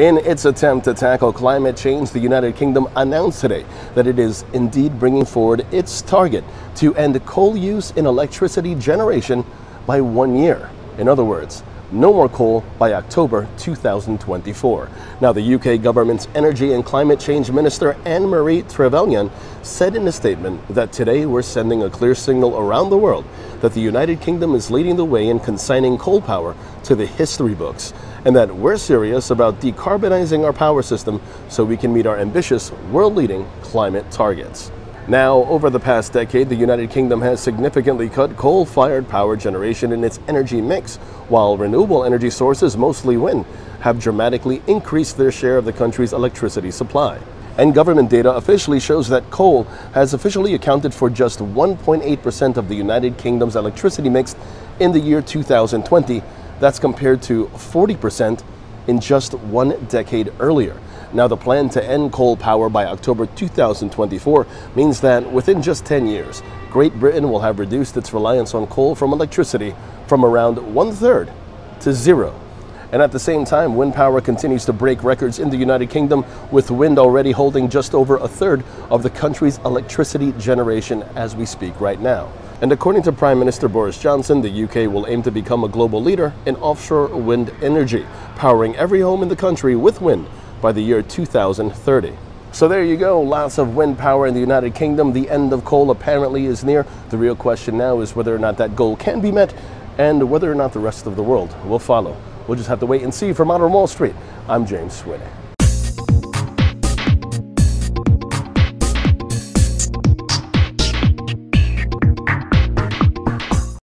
In its attempt to tackle climate change, the United Kingdom announced today that it is indeed bringing forward its target to end coal use in electricity generation by one year. In other words, no more coal by October 2024. Now, the UK government's Energy and Climate Change Minister Anne Marie Trevelyan said in a statement that today we're sending a clear signal around the world that the United Kingdom is leading the way in consigning coal power to the history books and that we're serious about decarbonizing our power system so we can meet our ambitious world leading climate targets. Now, over the past decade, the United Kingdom has significantly cut coal fired power generation in its energy mix, while renewable energy sources, mostly wind, have dramatically increased their share of the country's electricity supply. And government data officially shows that coal has officially accounted for just 1.8% of the United Kingdom's electricity mix in the year 2020. That's compared to 40% in just one decade earlier. Now, the plan to end coal power by October 2024 means that within just 10 years, Great Britain will have reduced its reliance on coal from electricity from around one third to zero. And at the same time, wind power continues to break records in the United Kingdom, with wind already holding just over a third of the country's electricity generation as we speak right now. And according to Prime Minister Boris Johnson, the UK will aim to become a global leader in offshore wind energy, powering every home in the country with wind by the year 2030. So there you go, lots of wind power in the United Kingdom. The end of coal apparently is near. The real question now is whether or not that goal can be met and whether or not the rest of the world will follow. We'll just have to wait and see. From Modern Wall Street, I'm James Sweeney.